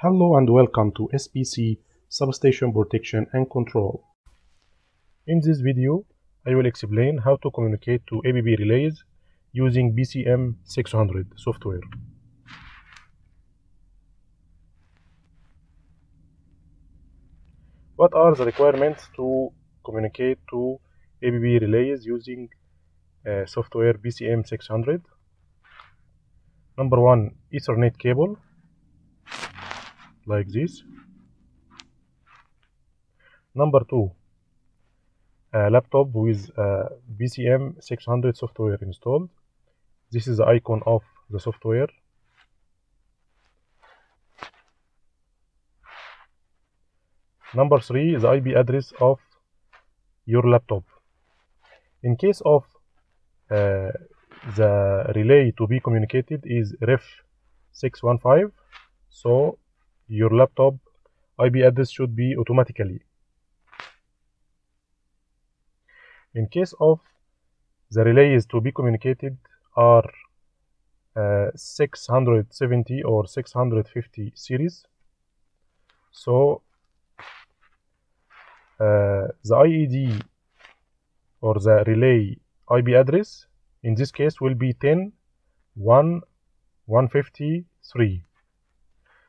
Hello and welcome to SPC Substation Protection and Control. In this video, I will explain how to communicate to ABB relays using PCM 600 software. What are the requirements to communicate to ABB relays using uh, software PCM 600? Number one, Ethernet cable like this. Number two, a laptop with uh, PCM 600 software installed. This is the icon of the software. Number three, the IP address of your laptop. In case of uh, the relay to be communicated is ref 615 so your laptop IP address should be automatically. In case of the relays to be communicated are uh, 670 or 650 series. So uh, the IED or the relay IP address in this case will be 10 1 153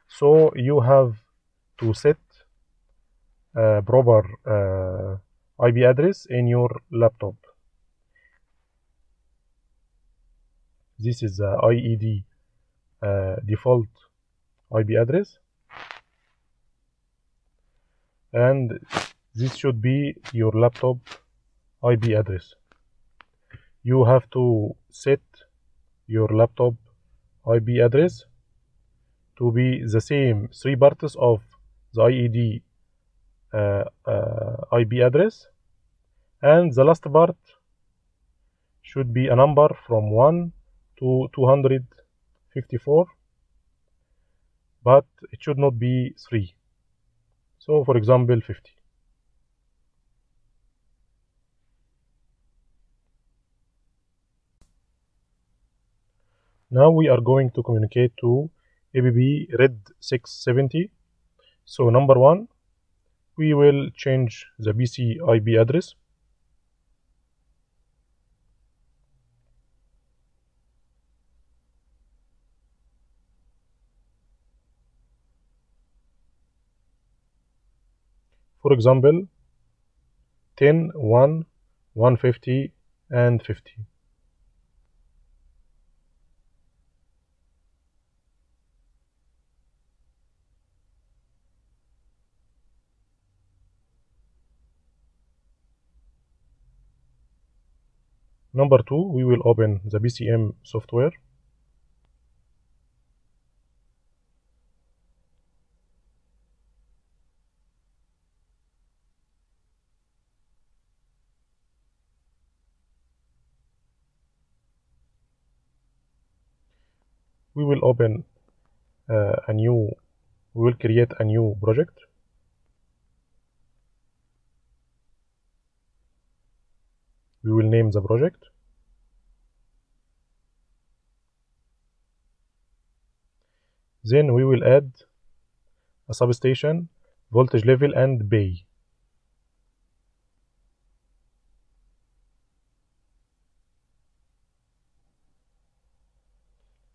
so you have to set a proper uh, IP address in your laptop. This is the IED uh, default IP address. And this should be your laptop IP address. You have to set your laptop IP address to be the same three parts of the IED uh, uh, IP address. And the last part should be a number from 1 to 254 but it should not be 3 so for example 50 Now we are going to communicate to ABB RED 670. So number one, we will change the PC IP address. For example, 10, 1, 150, and 50. Number two, we will open the PCM software. We will open uh, a new, we will create a new project. We will name the project. Then we will add a substation voltage level and bay.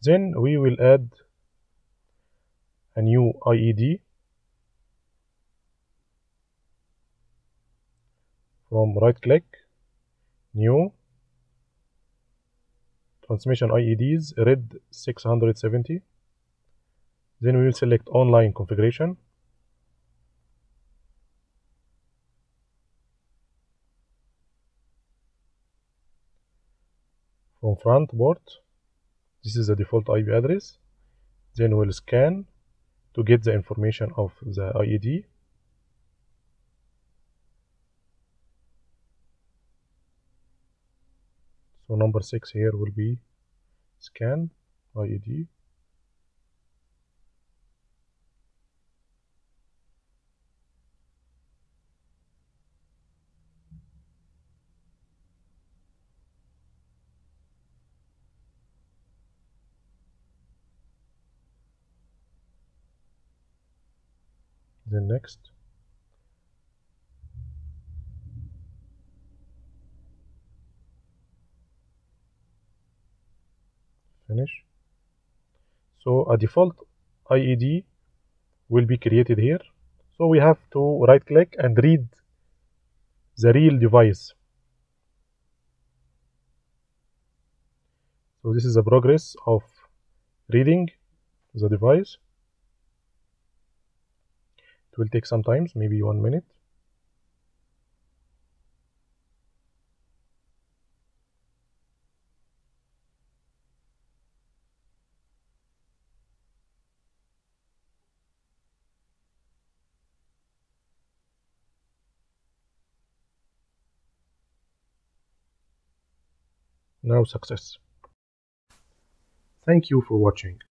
Then we will add a new IED from right click new transmission IEDs red 670 then we will select online configuration. From front port this is the default IP address. Then we'll scan to get the information of the IED so number 6 here will be scan IED then next so a default IED will be created here. So we have to right click and read the real device. So this is the progress of reading the device. It will take some time maybe one minute now success. Thank you for watching